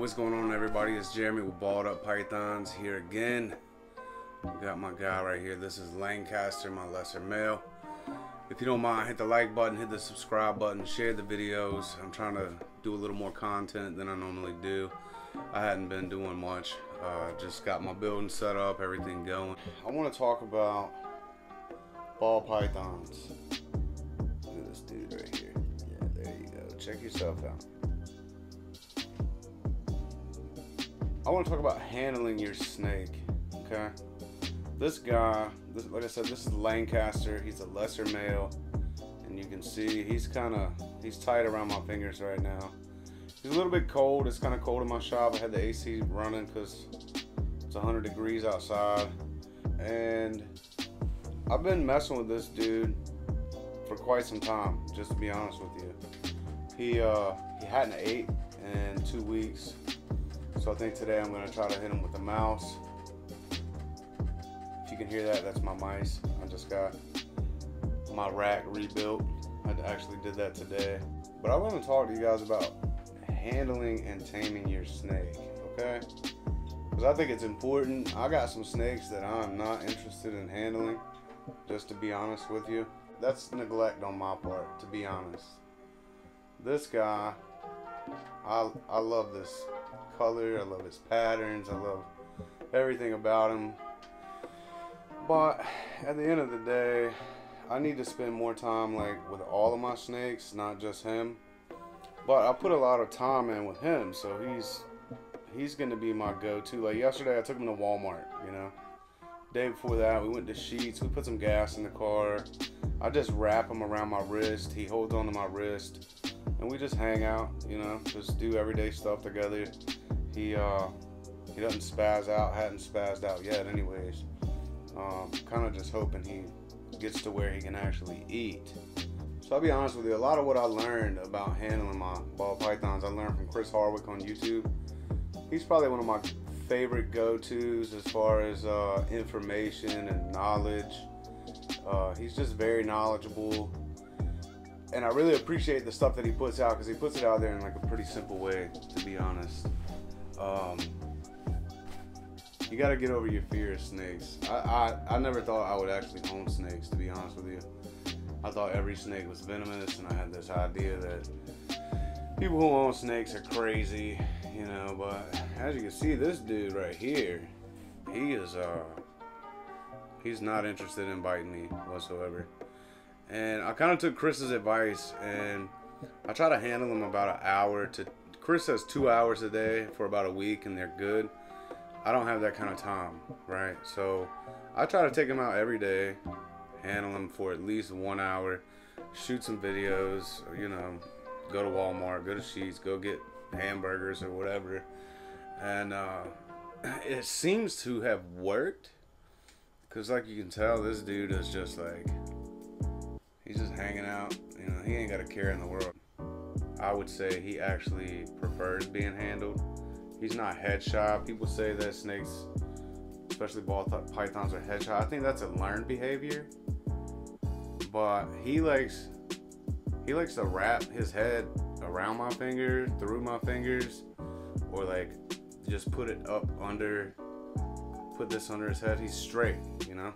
what's going on, everybody? It's Jeremy with Balled Up Pythons here again. Got my guy right here. This is Lancaster, my lesser male. If you don't mind, hit the like button, hit the subscribe button, share the videos. I'm trying to do a little more content than I normally do. I hadn't been doing much. Uh, just got my building set up, everything going. I want to talk about ball pythons. Look at this dude right here. Yeah, there you go. Check yourself out. I want to talk about handling your snake. Okay. This guy, this, like I said, this is Lancaster. He's a lesser male, and you can see he's kind of he's tight around my fingers right now. He's a little bit cold. It's kind of cold in my shop. I had the AC running because it's 100 degrees outside, and I've been messing with this dude for quite some time. Just to be honest with you, he uh, he hadn't ate in two weeks. So I think today I'm gonna try to hit him with the mouse. If you can hear that, that's my mice. I just got my rack rebuilt. I actually did that today. But I want to talk to you guys about handling and taming your snake, okay? Because I think it's important. I got some snakes that I'm not interested in handling, just to be honest with you. That's neglect on my part, to be honest. This guy, I, I love this color. I love his patterns. I love everything about him. But at the end of the day, I need to spend more time like with all of my snakes, not just him. But I put a lot of time in with him, so he's he's gonna be my go-to. Like yesterday, I took him to Walmart. You know, day before that, we went to Sheetz. We put some gas in the car. I just wrap him around my wrist. He holds onto my wrist, and we just hang out. You know, just do everyday stuff together. He uh, he doesn't spaz out. Hadn't spazzed out yet, anyways. Um, kind of just hoping he gets to where he can actually eat. So I'll be honest with you, a lot of what I learned about handling my ball pythons, I learned from Chris Harwick on YouTube. He's probably one of my favorite go-tos as far as uh, information and knowledge. Uh, he's just very knowledgeable, and I really appreciate the stuff that he puts out because he puts it out there in like a pretty simple way, to be honest. Um, you got to get over your fear of snakes. I, I, I never thought I would actually own snakes, to be honest with you. I thought every snake was venomous, and I had this idea that people who own snakes are crazy, you know. But as you can see, this dude right here, he is uh, he's not interested in biting me whatsoever. And I kind of took Chris's advice, and I try to handle him about an hour to. Chris says two hours a day for about a week, and they're good. I don't have that kind of time, right? So I try to take him out every day, handle him for at least one hour, shoot some videos, you know, go to Walmart, go to Sheetz, go get hamburgers or whatever. And uh, it seems to have worked. Because, like you can tell, this dude is just like, he's just hanging out. You know, he ain't got a care in the world. I would say he actually prefers being handled he's not head shy. People say that snakes, especially ball pythons, are head shy. I think that's a learned behavior. But he likes he likes to wrap his head around my finger, through my fingers, or like just put it up under, put this under his head. He's straight, you know.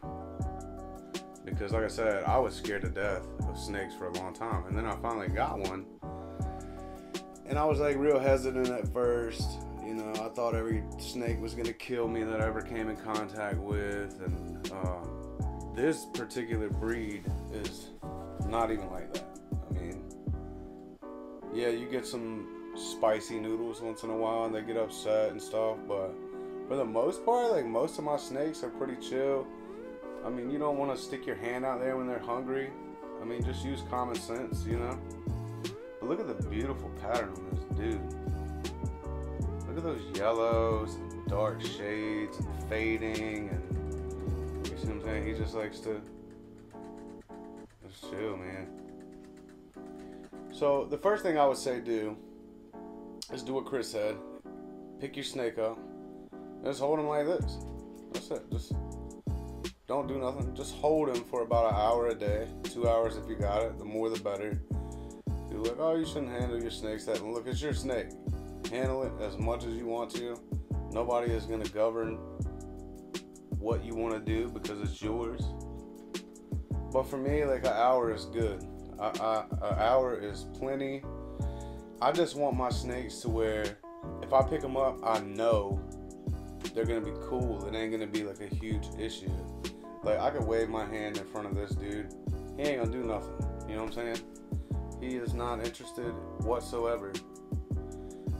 Because like I said, I was scared to death of snakes for a long time, and then I finally got one, and I was like real hesitant at first you know, I thought every snake was gonna kill me that I ever came in contact with, and uh, this particular breed is not even like that. I mean, yeah, you get some spicy noodles once in a while, and they get upset and stuff, but for the most part, like most of my snakes are pretty chill. I mean, you don't want to stick your hand out there when they're hungry. I mean, just use common sense, you know. But look at the beautiful pattern on this dude. Look at those yellows and dark shades and fading and you see what I'm saying? He just likes to just chill, man. So the first thing I would say do is do what Chris said. Pick your snake up. Just hold him like this. That's it. Just don't do nothing. Just hold him for about an hour a day. Two hours if you got it. The more the better. Like, oh, you shouldn't handle your snakes that. and Look, it's your snake. handle it as much as you want to. Nobody is gonna govern what you want to do because it's yours. But for me, like an hour is good. I, I, an hour is plenty. I just want my snakes to where if I pick them up, I know they're gonna be cool. It ain't gonna be like a huge issue. Like I could wave my hand in front of this dude, he ain't gonna do nothing. You know what I'm saying? He is not interested whatsoever.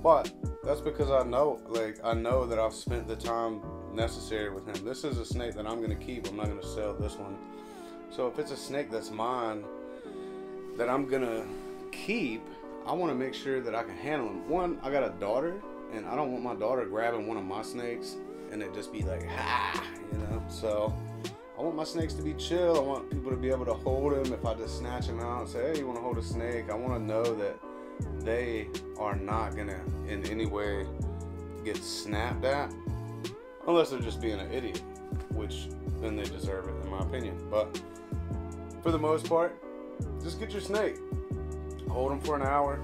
But that's because I know, like I know that I've spent the time necessary with him. This is a snake that I'm gonna keep. I'm not gonna sell this one. So if it's a snake that's mine that I'm gonna keep, I want to make sure that I can handle him. One, I got a daughter, and I don't want my daughter grabbing one of my snakes and it just be like, ha, you know. So I want my snakes to be chill. I want people to be able to hold them. If I just snatch them out and say, hey, you want to hold a snake? I want to know that they are not gonna in any way get snapped at, unless they're just being an idiot, which then they deserve it, in my opinion. But for the most part, just get your snake, hold him for an hour,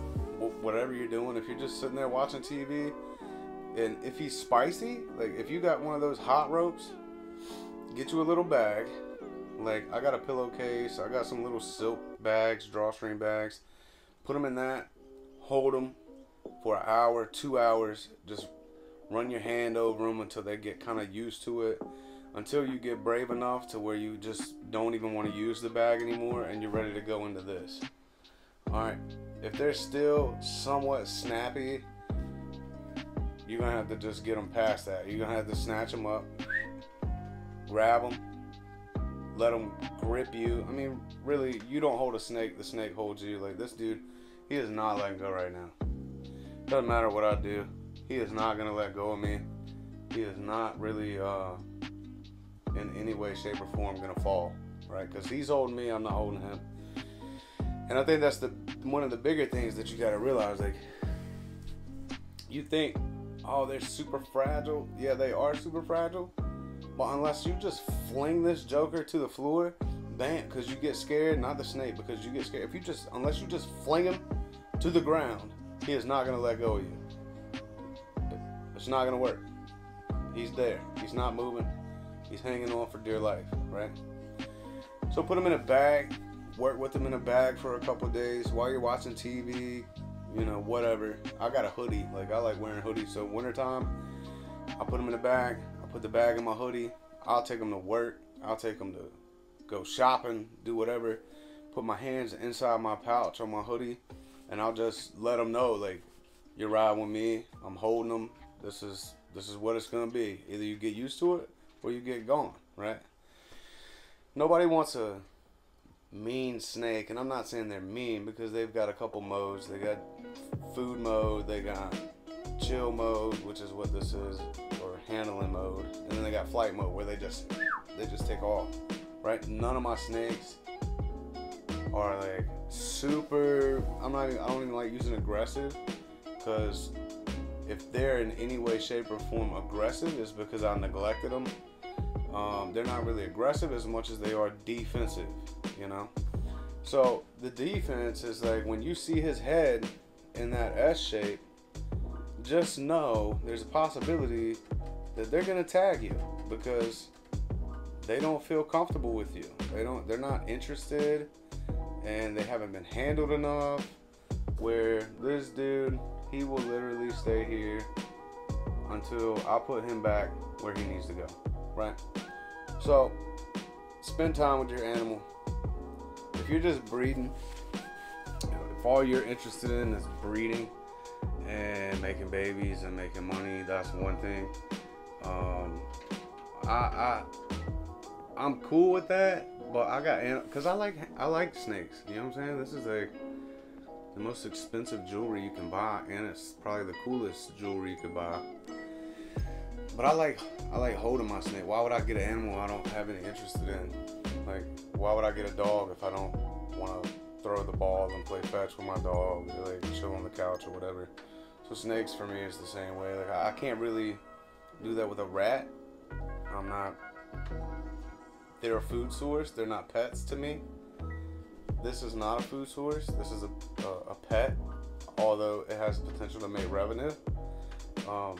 whatever you're doing. If you're just sitting there watching TV, and if he's spicy, like if you got one of those hot ropes, get you a little bag. Like I got a pillowcase, I got some little silk bags, drawstring bags. Put them in that, hold them for an hour, two hours. Just run your hand over them until they get kind of used to it. Until you get brave enough to where you just don't even want to use the bag anymore and you're ready to go into this. Alright, if they're still somewhat snappy, you're gonna have to just get them past that. You're gonna have to snatch them up, grab them, let them grip you. I mean, really, you don't hold a snake, the snake holds you. Like this dude, he is not letting go right now. Doesn't matter what I do, he is not gonna let go of me. He is not really uh, in any way, shape, or form gonna fall, right? Because he's holding me, I'm not holding him. And I think that's the one of the bigger things that you gotta realize. Like, you think, oh, they're super fragile. Yeah, they are super fragile. But unless you just fling this joker to the floor, bam, because you get scared, not the snake, because you get scared. If you just, unless you just fling him to the ground, he is not gonna let go of you. It's not gonna work. He's there. He's not moving. He's hanging on for dear life, right? So put him in a bag. Work with him in a bag for a couple days while you're watching TV. You know, whatever. I got a hoodie. Like I like wearing hoodies. So wintertime, I put him in a bag. Put the bag in my hoodie. I'll take them to work. I'll take them to go shopping, do whatever. Put my hands inside my pouch on my hoodie, and I'll just let them know like, you're riding with me. I'm holding them. This is this is what it's gonna be. Either you get used to it or you get gone, right? Nobody wants a mean snake, and I'm not saying they're mean because they've got a couple modes. They got food mode, they got chill mode, which is what this is, handling mode, and then they got flight mode where they just they just take off. Right? None of my snakes are like super. I'm not. Even, I don't even like using aggressive because if they're in any way, shape, or form aggressive, it's because I neglected them. Um, they're not really aggressive as much as they are defensive, you know. So the defense is like when you see his head in that S shape, just know there's a possibility that they're gonna tag you because they don't feel comfortable with you. They don't. They're not interested, and they haven't been handled enough. Where this dude, he will literally stay here until I put him back where he needs to go. Right. So, spend time with your animal. If you're just breeding, if all you're interested in is breeding and making babies and making money, that's one thing. Um, I, I I'm cool with that, but I got because I like I like snakes. You know what I'm saying? This is a the most expensive jewelry you can buy, and it's probably the coolest jewelry you could buy. But I like I like holding my snake. Why would I get an animal I don't have any interest in? Like, why would I get a dog if I don't want to throw the ball and play fetch with my dog, like chill on the couch or whatever? So snakes for me is the same way. Like I can't really do that with a rat. I'm not they're a food source. They're not pets to me. This is not a food source. This is a, a, a pet. although it has potential to make revenue. Um,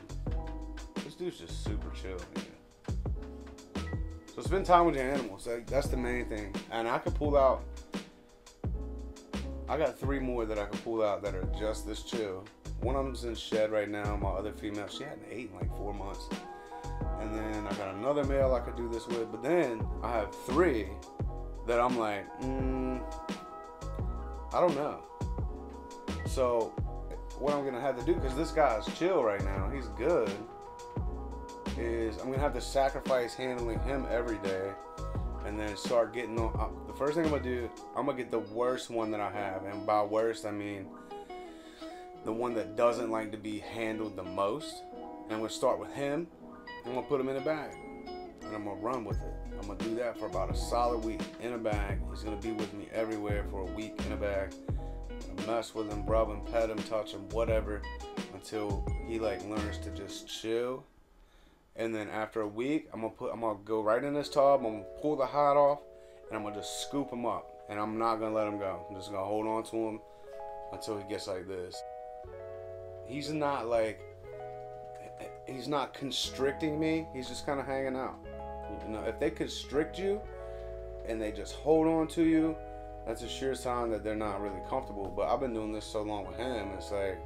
this dude's just super chill. Man. So spend time with your animals. That's the main thing. And I could pull out. I got three more that I can pull out that are just this chill. One of them's in shed right now. My other female, she hadn't ate in like four months. And then I got another male I could do this with. But then I have three that I'm like, mm, I don't know. So what I'm gonna have to do, because this guy's chill right now, he's good, is I'm gonna have to sacrifice handling him every day, and then start getting on. Uh, the first thing I'm gonna do, I'm gonna get the worst one that I have, and by worst I mean the one that doesn't like to be handled the most. And I'm gonna start with him. I'm gonna put him in a bag, and I'm gonna run with it. I'm gonna do that for about a solid week in a bag. He's gonna be with me everywhere for a week in a bag mess with him, rub him, pet him, touch him, whatever, until he like learns to just chill. And then after a week, I'm gonna put, I'm gonna go right in this tub. I'm gonna pull the hide off, and I'm gonna just scoop him up. And I'm not gonna let him go. I'm just gonna hold on to him until he gets like this. He's not like, he's not constricting me. He's just kind of hanging out. You know, if they constrict you and they just hold on to you that's a sure sign that they're not really comfortable. But I've been doing this so long with him, it's like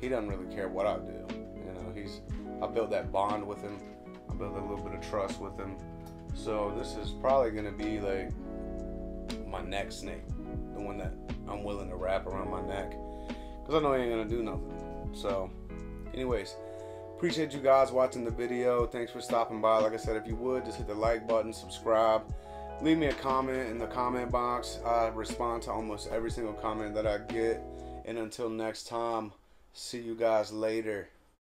he doesn't really care what I do. You know, he's I built that bond with him. I built a little bit of trust with him. So this is probably gonna be like my next snake, the one that I'm willing to wrap around my neck, because I know he ain't gonna do nothing. So, anyways, appreciate you guys watching the video. Thanks for stopping by. Like I said, if you would just hit the like button, subscribe leave me a comment in the comment box. I respond to almost every single comment that I get. And until next time, see you guys later.